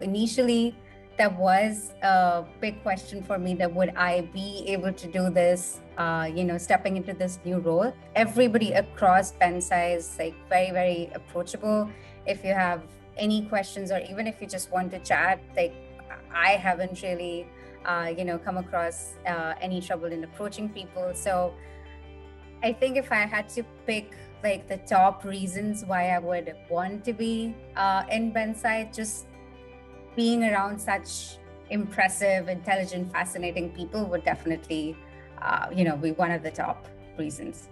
initially that was a big question for me that would I be able to do this, uh, you know, stepping into this new role. Everybody across BenchSci is like very, very approachable. If you have any questions or even if you just want to chat, like I haven't really, uh, you know, come across uh, any trouble in approaching people. So I think if I had to pick like the top reasons why I would want to be uh, in BenchSci, just being around such impressive, intelligent, fascinating people would definitely, uh, you know, be one of the top reasons.